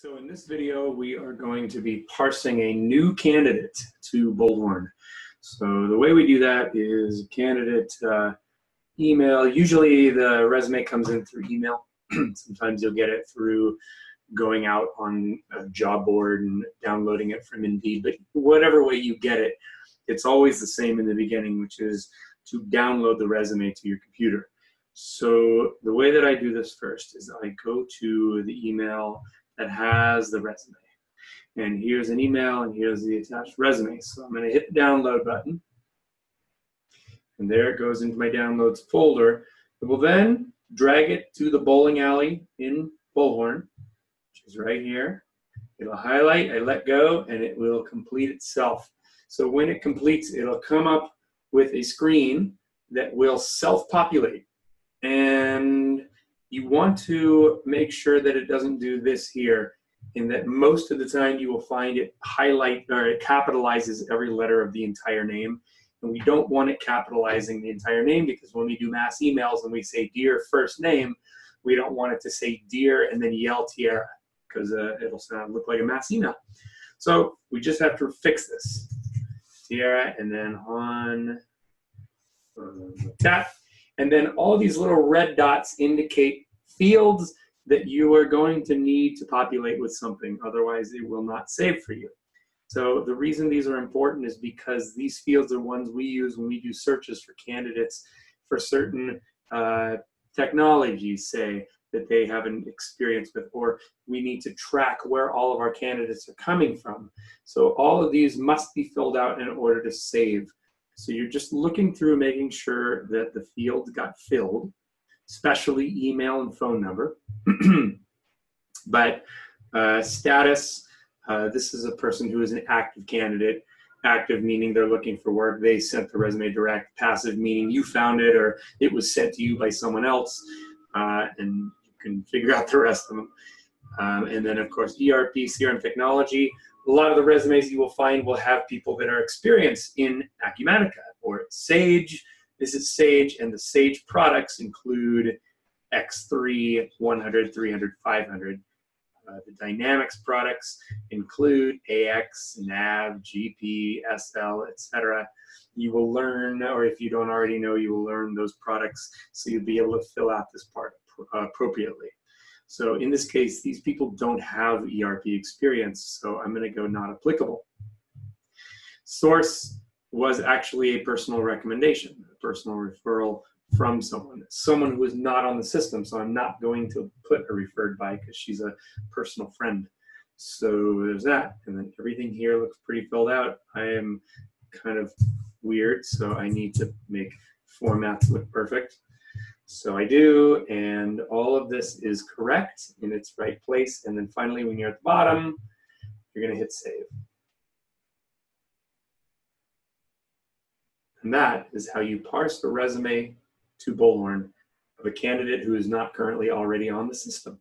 so in this video, we are going to be parsing a new candidate to Bullhorn. So the way we do that is candidate uh, email. Usually the resume comes in through email. Sometimes you'll get it through going out on a job board and downloading it from Indeed. But whatever way you get it, it's always the same in the beginning, which is to download the resume to your computer. So the way that I do this first is I go to the email that has the resume. And here's an email and here's the attached resume. So I'm gonna hit the download button. And there it goes into my downloads folder. It will then drag it to the bowling alley in Bullhorn, which is right here. It'll highlight, I let go, and it will complete itself. So when it completes, it'll come up with a screen that will self-populate. And you want to make sure that it doesn't do this here in that most of the time you will find it highlight or it capitalizes every letter of the entire name. And we don't want it capitalizing the entire name because when we do mass emails and we say dear first name, we don't want it to say dear and then yell Tiara because uh, it'll sound look like a mass email. So we just have to fix this. Tiara and then on um, that. And then all these little red dots indicate fields that you are going to need to populate with something. Otherwise, it will not save for you. So the reason these are important is because these fields are ones we use when we do searches for candidates for certain uh, technologies, say, that they have an experience with, or we need to track where all of our candidates are coming from. So all of these must be filled out in order to save. So you're just looking through making sure that the field got filled, especially email and phone number. but uh, status, uh, this is a person who is an active candidate. Active meaning they're looking for work. They sent the resume direct. Passive meaning you found it or it was sent to you by someone else. Uh, and you can figure out the rest of them. Um, and then, of course, ERP, CRM technology a lot of the resumes you will find will have people that are experienced in Acumatica or Sage. This is Sage, and the Sage products include X3, 100, 300, 500. Uh, the Dynamics products include AX, NAV, GP, SL, etc. You will learn, or if you don't already know, you will learn those products so you'll be able to fill out this part appropriately. So in this case, these people don't have ERP experience, so I'm gonna go not applicable. Source was actually a personal recommendation, a personal referral from someone, someone who is not on the system. So I'm not going to put a referred by because she's a personal friend. So there's that. And then everything here looks pretty filled out. I am kind of weird, so I need to make formats look perfect. So I do, and all of this is correct in its right place. And then finally, when you're at the bottom, you're gonna hit save. And that is how you parse the resume to Bullhorn of a candidate who is not currently already on the system.